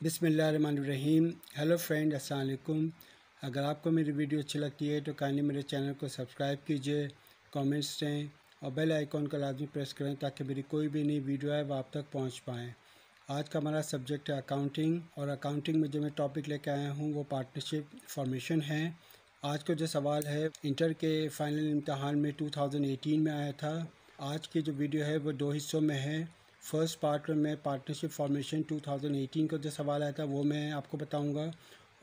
बिसमीम hello friend, अस्सलाम अगर आपको मेरी वीडियो अच्छी लगती है तो काइंडली मेरे चैनल को सब्सक्राइब कीजिए, कमेंट्स दें और बेल आइकॉन को लाजमी प्रेस करें ताकि मेरी कोई भी नई वीडियो है, वो आप तक पहुँच पाएँ। आज का हमारा सब्जेक्ट है अकाउंटिंग और अकाउंटिंग में जो मैं टॉपिक लेके आया हूँ, वो पार्टनरशिप फॉर्मेशन है। आज का जो सवाल है इंटर के फाइनल इम्तहान में 2018 में आया था। आज की जो वीडियो है, वो दो हिस्सों में है। फ़र्स्ट पार्ट में पार्टनरशिप फॉर्मेशन 2018 का जो सवाल आया था, वो मैं आपको बताऊँगा।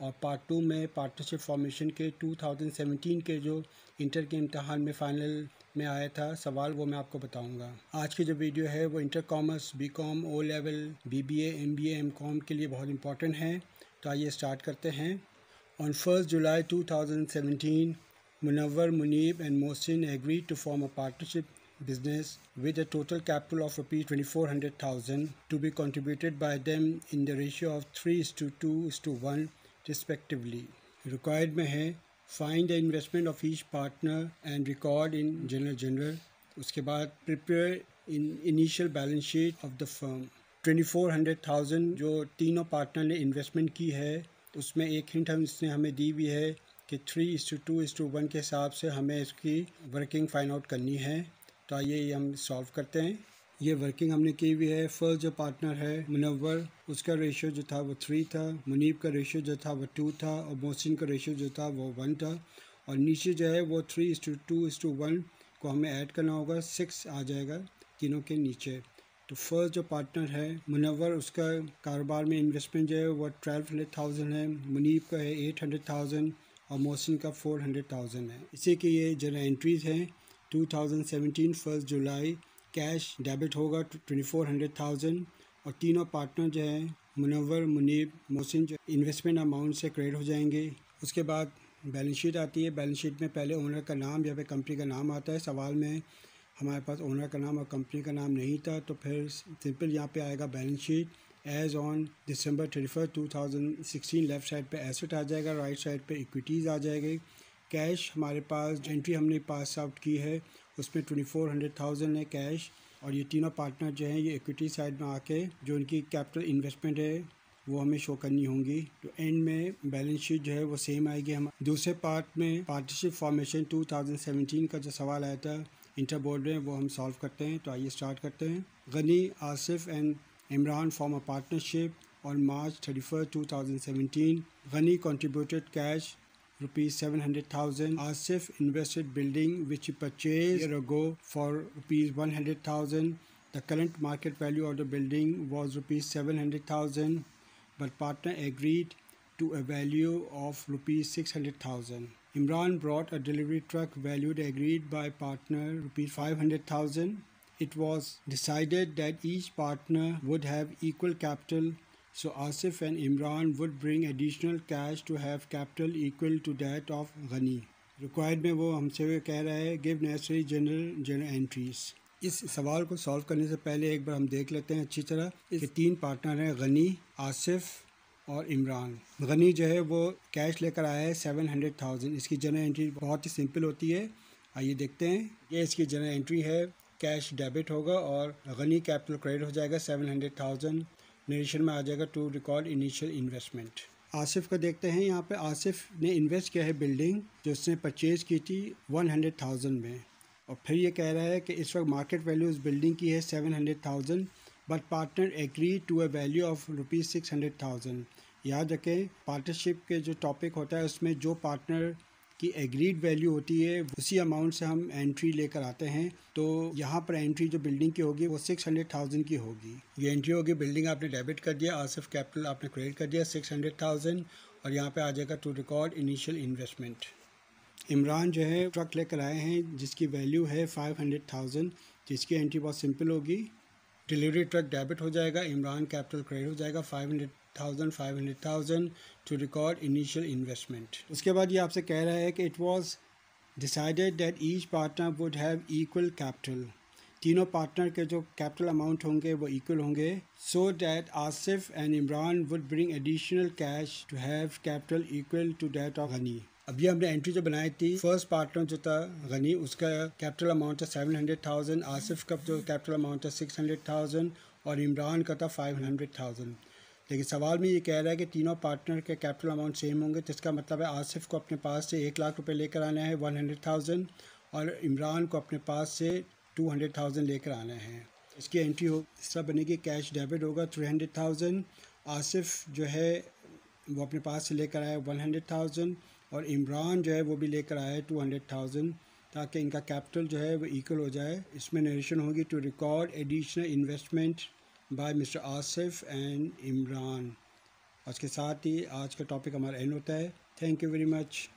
और पार्ट टू में पार्टनरशिप फॉर्मेशन के 2017 के जो इंटर के इम्तहान में फ़ाइनल में आया था, सवाल वो मैं आपको बताऊँगा। आज की जो वीडियो है, वो inter commerce B com O level B B M B M com के लिए बहुत इंपॉर्टेंट है। तो आइए स्टार्ट करते हैं। On first July 2017 Munawar Muneeb and Mohsin agree to form a partnership business with a total capital of rupees 2400,000 to be contributed by them in the ratio of 3 is to 2 is to 1 respectively. Required में है find the investment of each partner and record in general general उसके बाद prepare in initial balance sheet of the firm 2400,000 जो तीनों partner ने investment की है उसमें एक हिंट हम इसने हमें दी भी है कि three is to two is to one के हिसाब से हमें इसकी वर्किंग फाइंड आउट करनी है तो आइए ये हम सॉल्व करते हैं। ये वर्किंग हमने की हुई है। फ़र्स्ट जो पार्टनर है मुनवर उसका रेशियो जो था वो थ्री था। मुनीब का रेशियो जो था वो टू था। और मोहसिन का रेशियो जो था वो वन था। और नीचे जो है वो three is to two is to one को हमें ऐड करना होगा। सिक्स आ जाएगा तीनों के नीचे। तो फ़र्स्ट जो पार्टनर है मुनवर उसका कारोबार में इन्वेस्टमेंट जो है वो ट्वेल्व हंड्रेड थाउज़ेंड है। मुनीब का है एट हंड्रेड थाउज़ेंड और मोहसिन का फोर हंड्रेड थाउज़ेंड है। इसी के ये जो एंट्रीज हैं 2017 फ़र्स्ट जुलाई कैश डेबिट होगा ट्वेंटी फोर हंड्रेड थाउज़ेंड और तीनों पार्टनर जो हैं मुनवर मुनीब मोहसिन जो इन्वेस्टमेंट अमाउंट से क्रेडिट हो जाएँगे। उसके बाद बैलेंस शीट आती है। बैलेंस शीट में पहले ओनर का नाम या फिर कंपनी का नाम आता है। सवाल में हमारे पास ओनर का नाम और कंपनी का नाम नहीं था तो फिर सिंपल यहाँ पे आएगा balance sheet as on December thirty first two thousand sixteen left side पे एसेट आ जाएगा राइट साइड पे इक्विटीज़ आ जाएगी। कैश हमारे पास एंट्री हमने पास आउट की है उसमें ट्वेंटी फोर हंड्रेड थाउज़ेंड है कैश और ये तीनों पार्टनर जो हैं, ये इक्विटी साइड में आके जो इनकी कैपिटल इन्वेस्टमेंट है, वो हमें शो करनी होंगी। तो एंड में बैलेंस शीट जो है, वो सेम आएगी हम। दूसरे पार्ट में पार्टनरशिप फॉर्मेशन 2017 का जो सवाल आया था इंटर बोर्ड में, वो हम सॉल्व करते हैं। तो आइए स्टार्ट करते हैं। Ghani, Asif and Imran form a partnership on March thirty first two thousand seventeen Ghani contributed cash rupees 700,000. Asif invested building which he purchased year ago for rupees 100,000. The current market value of the building was rupees 700,000 but partner agreed to a value of rupees 600,000. Imran brought a delivery truck valued agreed by partner rupees 500,000. It was decided that each partner would have equal capital So Asif and Imran would bring additional cash to have capital equal to that of Ghani. Required में वो हमसे कह रहा है give necessary journal journal entries इस सवाल को solve करने से पहले एक बार हम देख लेते हैं अच्छी तरह कि तीन पार्टनर हैं गनी आसिफ और इमरान गनी जो है वो कैश लेकर आया है सेवन हंड्रेड थाउज़ेंड इसकी जनरल एंट्री बहुत ही सिंपल होती है। आइए देखते हैं। ये इसकी जनरल एंट्री है। कैश डेबिट होगा और गनी कैपिटल क्रेडिट हो जाएगा सेवन हंड्रेड थाउज़ेंड नरेशन में आ जाएगा to record initial investment Asif का देखते हैं, यहाँ पे आसिफ ने इन्वेस्ट किया है बिल्डिंग जो उसने परचेज़ की थी वन हंड्रेड थाउज़ेंड में। और फिर ये कह रहा है कि इस वक्त मार्केट वैल्यू उस बिल्डिंग की है seven hundred thousand but partner agree to a value of rupees six hundred thousand याद रखें पार्टनरशिप के जो टॉपिक होता है, उसमें जो पार्टनर की एग्रीड वैल्यू होती है, उसी अमाउंट से हम एंट्री लेकर आते हैं। तो यहाँ पर एंट्री जो बिल्डिंग की होगी, वो सिक्स हंड्रेड थाउज़ेंड की होगी। ये एंट्री होगी बिल्डिंग आपने डेबिट कर दिया आसिफ कैपिटल आपने क्रेडिट कर दिया सिक्स हंड्रेड थाउज़ेंड और यहाँ पर आ जाएगा to record initial investment Imran जो है ट्रक लेकर आए हैं, जिसकी वैल्यू है फाइव हंड्रेड थाउज़ेंड जिसकी एंट्री बहुत सिंपल होगी। डिलीवरी ट्रक डेबिट हो जाएगा, इमरान कैपिटल क्रेडिट हो जाएगा five hundred thousand five hundred thousand to record initial investment उसके बाद ये आपसे कह रहा है कि it was decided that each partner would have equal capital तीनों पार्टनर के जो कैपिटल अमाउंट होंगे, वो इक्वल होंगे so that Asif and Imran would bring additional cash to have capital equal to that of Ghani अभी हमने entry जो बनाई थी फ़र्स्ट पार्टनर जो था गनी उसका कैपिटल अमाउंट था सेवन हंड्रेड थाउज़ेंड आसिफ का जो कैपिटल अमाउंट था सिक्स हंड्रेड थाउज़ेंड और इमरान का था फाइव हंड्रेड थाउज़ेंड लेकिन सवाल में ये कह रहा है कि तीनों पार्टनर के कैपिटल अमाउंट सेम होंगे तो इसका मतलब है आसिफ को अपने पास से एक लाख रुपए लेकर आना है वन हंड्रेड थाउज़ेंड और इमरान को अपने पास से टू हंड्रेड थाउज़ेंड लेकर आना है। इसकी एंट्री हो सब बनेगी कैश डेबिट होगा थ्री हंड्रेड थाउज़ेंड आसिफ जो है वो अपने पास से लेकर आया वन हंड्रेड थाउज़ेंड और इमरान जो है वो भी लेकर आया है टू हंड्रेड थाउज़ेंड ताकि इनका कैपिटल जो है वो इक्वल हो जाए। इसमें नरेशन होगी to record additional investment by mister Asif and Imran. आज के साथ ही आज का टॉपिक हमारा एंड होता है। Thank you very much